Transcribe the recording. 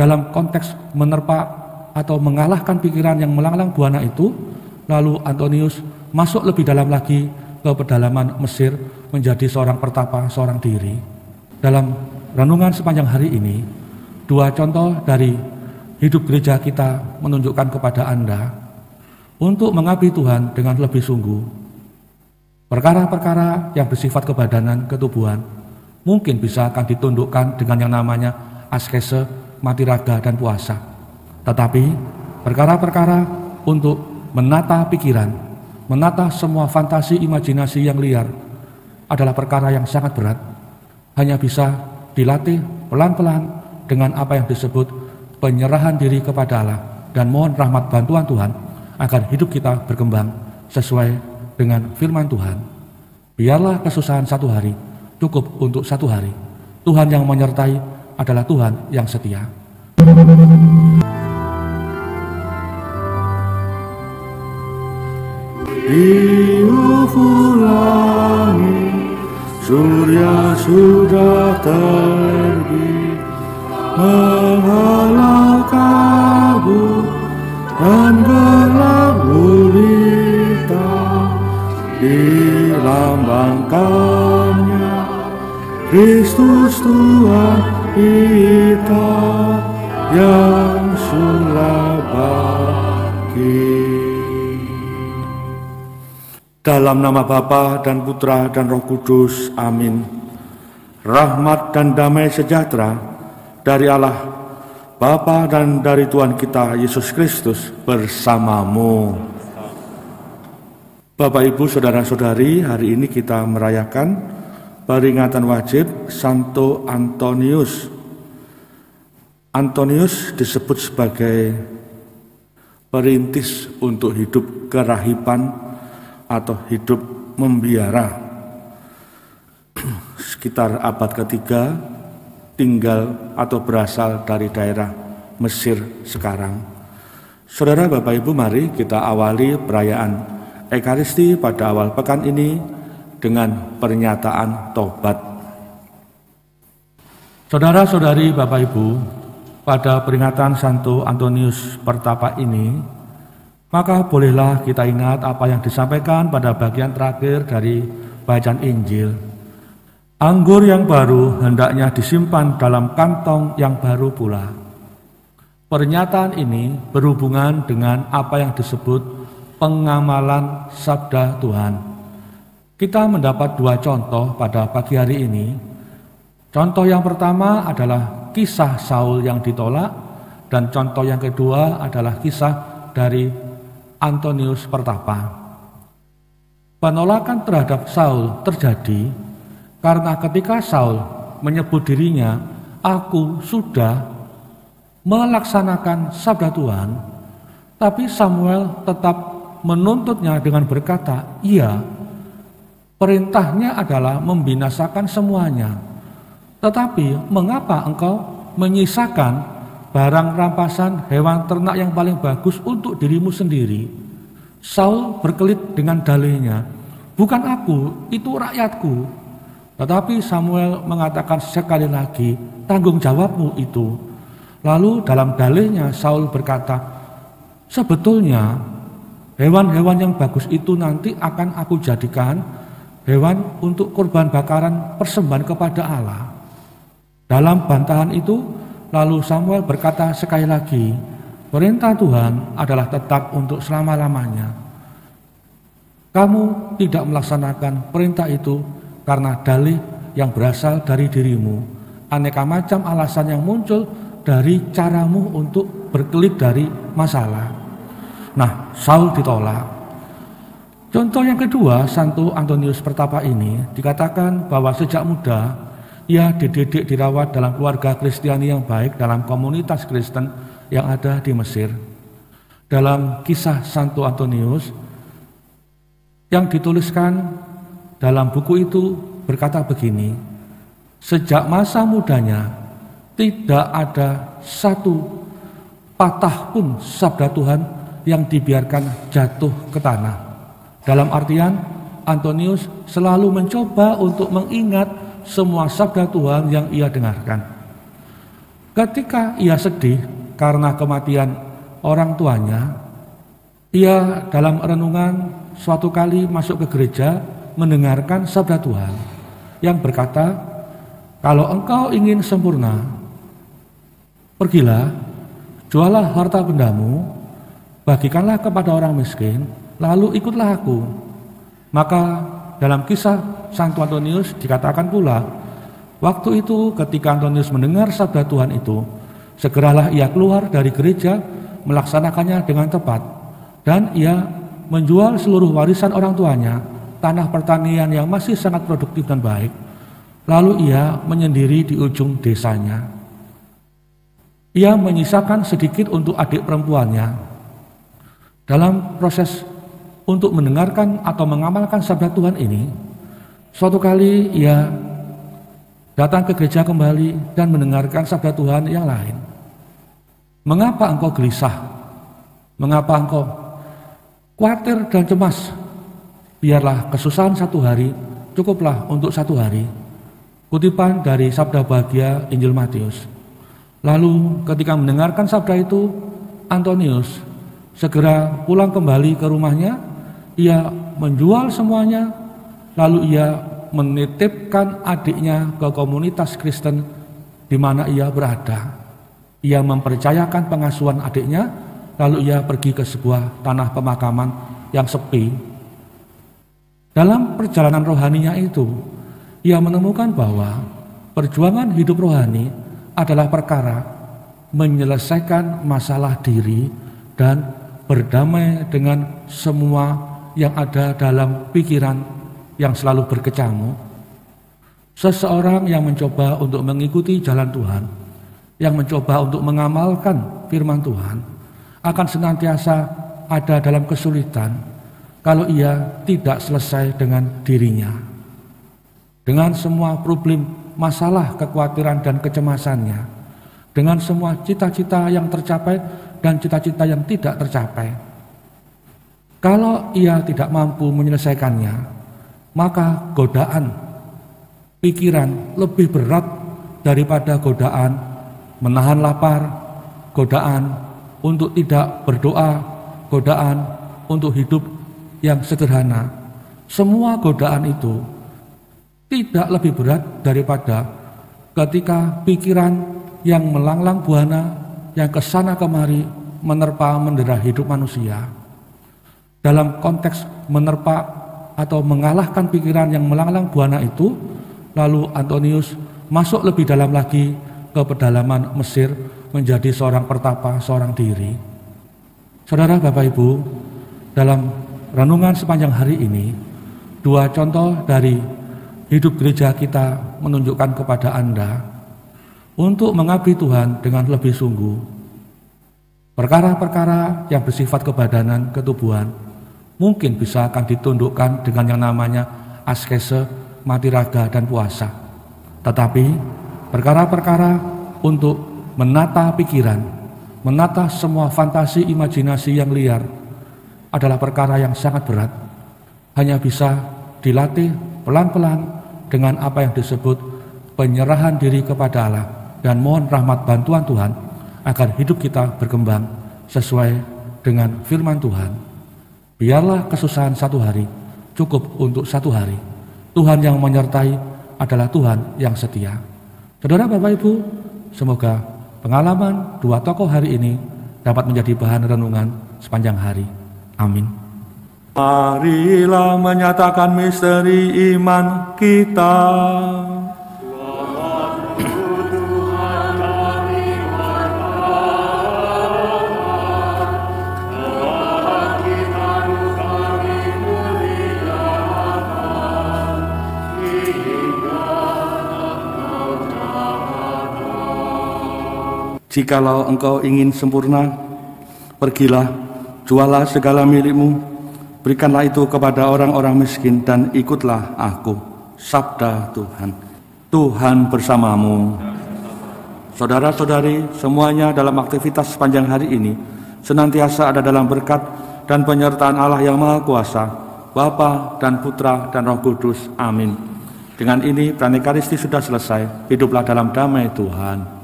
dalam konteks menerpa atau mengalahkan pikiran yang melanglang buana itu, lalu Antonius masuk lebih dalam lagi ke pedalaman Mesir menjadi seorang pertapa, seorang diri. Dalam renungan sepanjang hari ini, dua contoh dari hidup gereja kita menunjukkan kepada Anda untuk mengabdi Tuhan dengan lebih sungguh. Perkara-perkara yang bersifat kebadanan, ketubuhan, mungkin bisa akan ditundukkan dengan yang namanya askese, mati raga, dan puasa. Tetapi perkara-perkara untuk menata pikiran, menata semua fantasi imajinasi yang liar adalah perkara yang sangat berat. Hanya bisa dilatih pelan-pelan dengan apa yang disebut penyerahan diri kepada Allah dan mohon rahmat bantuan Tuhan agar hidup kita berkembang sesuai dengan firman Tuhan. Biarlah kesusahan satu hari cukup untuk satu hari. Tuhan yang menyertai adalah Tuhan yang setia. Di ufuk langit Surya sudah terbit Menghalau kabut Dan gelap gulita Dilambangkannya Kristus Tuhan kita Yang sulah bagi dalam nama Bapa dan Putra dan Roh Kudus, amin. Rahmat dan damai sejahtera dari Allah, Bapa dan dari Tuhan kita Yesus Kristus bersamamu. Bapak, Ibu, Saudara-saudari, hari ini kita merayakan peringatan wajib Santo Antonius. Antonius disebut sebagai perintis untuk hidup kerahiban atau hidup membiara sekitar abad ketiga tinggal atau berasal dari daerah Mesir sekarang. Saudara Bapak Ibu mari kita awali perayaan Ekaristi pada awal pekan ini dengan pernyataan tobat. Saudara-saudari Bapak Ibu, pada peringatan Santo Antonius Pertapa ini maka bolehlah kita ingat apa yang disampaikan pada bagian terakhir dari bacaan Injil. Anggur yang baru hendaknya disimpan dalam kantong yang baru pula. Pernyataan ini berhubungan dengan apa yang disebut pengamalan sabda Tuhan. Kita mendapat dua contoh pada pagi hari ini. Contoh yang pertama adalah kisah Saul yang ditolak dan contoh yang kedua adalah kisah dari Antonius Pertapa. Penolakan terhadap Saul terjadi karena ketika Saul menyebut dirinya, "Aku sudah melaksanakan sabda Tuhan," tapi Samuel tetap menuntutnya dengan berkata, "Iya, perintahnya adalah membinasakan semuanya. Tetapi mengapa engkau menyisakan barang rampasan hewan ternak yang paling bagus untuk dirimu sendiri. Saul berkelit dengan dalihnya, bukan aku, itu rakyatku. Tetapi Samuel mengatakan sekali lagi, tanggung jawabmu itu. Lalu dalam dalihnya Saul berkata, sebetulnya hewan-hewan yang bagus itu nanti akan aku jadikan hewan untuk korban bakaran persembahan kepada Allah. Dalam bantahan itu Lalu Samuel berkata sekali lagi, perintah Tuhan adalah tetap untuk selama-lamanya. Kamu tidak melaksanakan perintah itu karena dalih yang berasal dari dirimu. Aneka macam alasan yang muncul dari caramu untuk berkelit dari masalah. Nah, Saul ditolak. Contoh yang kedua, Santo Antonius Pertapa ini dikatakan bahwa sejak muda ia dididik dirawat dalam keluarga Kristiani yang baik dalam komunitas Kristen yang ada di Mesir. Dalam kisah Santo Antonius yang dituliskan dalam buku itu berkata begini, sejak masa mudanya tidak ada satu patah pun sabda Tuhan yang dibiarkan jatuh ke tanah. Dalam artian Antonius selalu mencoba untuk mengingat semua sabda Tuhan yang ia dengarkan. Ketika ia sedih karena kematian orang tuanya, ia dalam renungan suatu kali masuk ke gereja mendengarkan sabda Tuhan yang berkata, "Kalau engkau ingin sempurna, pergilah, jualah harta bendamu, bagikanlah kepada orang miskin, lalu ikutlah aku." Maka dalam kisah Santo Antonius dikatakan pula Waktu itu ketika Antonius mendengar sabda Tuhan itu, segeralah ia keluar dari gereja melaksanakannya dengan tepat dan ia menjual seluruh warisan orang tuanya, tanah pertanian yang masih sangat produktif dan baik. Lalu ia menyendiri di ujung desanya. Ia menyisakan sedikit untuk adik perempuannya. Dalam proses untuk mendengarkan atau mengamalkan sabda Tuhan ini, suatu kali ia datang ke gereja kembali dan mendengarkan sabda Tuhan yang lain. Mengapa engkau gelisah? Mengapa engkau khawatir dan cemas? Biarlah kesusahan satu hari cukuplah untuk satu hari. Kutipan dari sabda bahagia Injil Matius. Lalu ketika mendengarkan sabda itu, Antonius segera pulang kembali ke rumahnya. Ia menjual semuanya, lalu ia menitipkan adiknya ke komunitas Kristen di mana ia berada. Ia mempercayakan pengasuhan adiknya, lalu ia pergi ke sebuah tanah pemakaman yang sepi. Dalam perjalanan rohaninya itu, ia menemukan bahwa perjuangan hidup rohani adalah perkara menyelesaikan masalah diri dan berdamai dengan semua yang ada dalam pikiran yang selalu berkecamuk, seseorang yang mencoba untuk mengikuti jalan Tuhan, yang mencoba untuk mengamalkan firman Tuhan, akan senantiasa ada dalam kesulitan kalau ia tidak selesai dengan dirinya. Dengan semua problem, masalah, kekhawatiran, dan kecemasannya, dengan semua cita-cita yang tercapai dan cita-cita yang tidak tercapai. Kalau ia tidak mampu menyelesaikannya, maka godaan pikiran lebih berat daripada godaan menahan lapar, godaan untuk tidak berdoa, godaan untuk hidup yang sederhana. Semua godaan itu tidak lebih berat daripada ketika pikiran yang melanglang buana, yang ke sana kemari menerpa mendera hidup manusia. Dalam konteks menerpa atau mengalahkan pikiran yang melanglang buana itu, lalu Antonius masuk lebih dalam lagi ke pedalaman Mesir menjadi seorang pertapa, seorang diri. Saudara Bapak Ibu, dalam renungan sepanjang hari ini, dua contoh dari hidup gereja kita menunjukkan kepada Anda untuk mengabdi Tuhan dengan lebih sungguh. Perkara-perkara yang bersifat kebadanan, ketubuhan, mungkin bisa akan ditundukkan dengan yang namanya askese, mati raga, dan puasa. Tetapi perkara-perkara untuk menata pikiran, menata semua fantasi imajinasi yang liar adalah perkara yang sangat berat. Hanya bisa dilatih pelan-pelan dengan apa yang disebut penyerahan diri kepada Allah dan mohon rahmat bantuan Tuhan agar hidup kita berkembang sesuai dengan firman Tuhan. Biarlah kesusahan satu hari cukup untuk satu hari. Tuhan yang menyertai adalah Tuhan yang setia. Saudara Bapak Ibu, semoga pengalaman dua tokoh hari ini dapat menjadi bahan renungan sepanjang hari. Amin. Marilah menyatakan misteri iman kita. Jikalau engkau ingin sempurna, pergilah, jualah segala milikmu, berikanlah itu kepada orang-orang miskin dan ikutlah aku. Sabda Tuhan. Tuhan bersamamu. Saudara-saudari, semuanya dalam aktivitas sepanjang hari ini senantiasa ada dalam berkat dan penyertaan Allah yang Maha Kuasa, Bapa dan Putra dan Roh Kudus. Amin. Dengan ini, pranekaristi sudah selesai. Hiduplah dalam damai Tuhan.